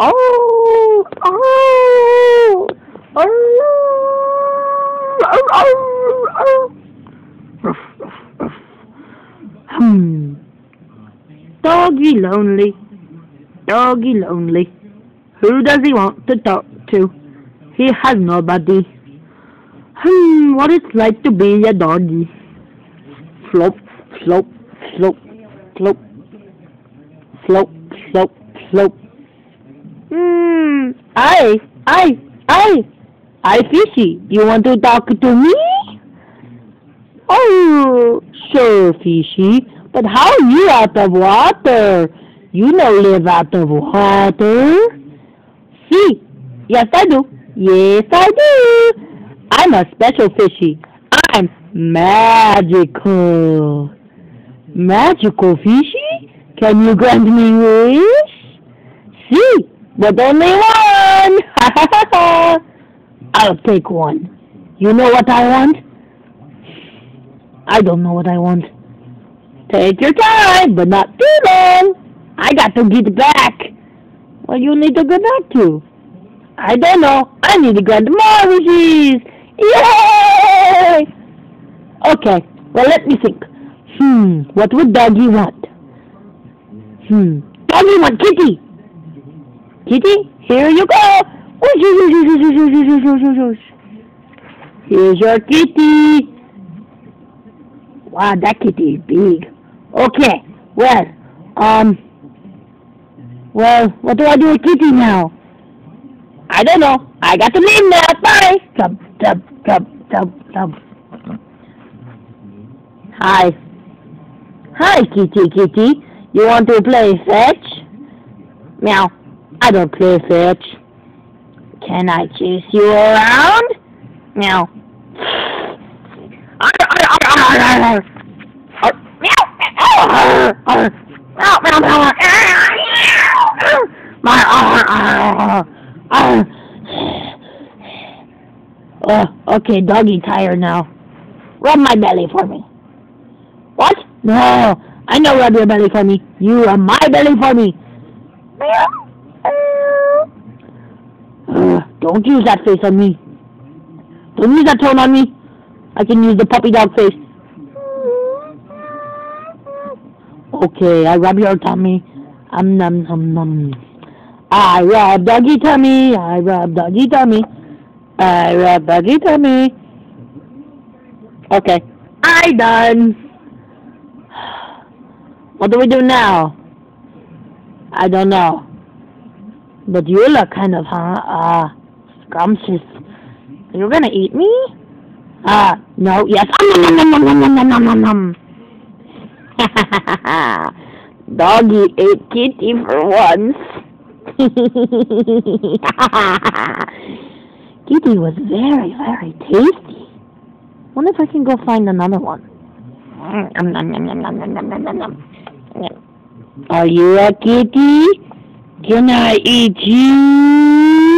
Oh, oh, oh, oh, oh, oh. Ruff, ruff, ruff. Hmm. Doggy lonely. Doggy lonely. Who does he want to talk to? He has nobody. Hmm, what it's like to be a doggy. Flop, flop, flop, flop, flop, flop, flop. Hmm, I, I, I, I fishy. You want to talk to me? Oh, sure, fishy. But how you out of water? You don't live out of water. See, yes I do. Yes I do. I'm a special fishy. I'm magical. Magical fishy? Can you grant me wish? See, but only one. I'll take one. You know what I want? I don't know what I want. Take your time, but not too long. I got to get back. Well, you need to go back to? I don't know. I need to grant more wishes. Yay! Okay, well, let me think. Hmm, what would Doggy want? Hmm. Everyone, kitty! Kitty, here you go! Here's your kitty! Wow, that kitty is big. Okay, well, um, well, what do I do with kitty now? I don't know. I got to leave now. Bye! Dub, dub, dub, dub, dub. Hi. Hi, kitty, kitty. You want to play fetch? Meow. I don't play fetch. Can I chase you around? Meow. Oh, okay, doggy tired now. Rub my belly for me. What? No, I know rub your belly for me. You are my belly for me. Ugh, don't use that face on me. Don't use that tone on me. I can use the puppy dog face. Okay, I rub your tummy. Um num num num. I rub doggy tummy. I rub doggy tummy. I rub doggy tummy. Okay, I done. What do we do now? I don't know. But you look kind of, huh? Ah, uh, scrumptious. You're gonna eat me? Ah, uh, no, yes. Doggy ate kitty for once. kitty was very, very tasty. Wonder if I can go find another one. Nom, nom, nom, nom, nom, nom, nom, nom. Are you a kitty? Can I eat you?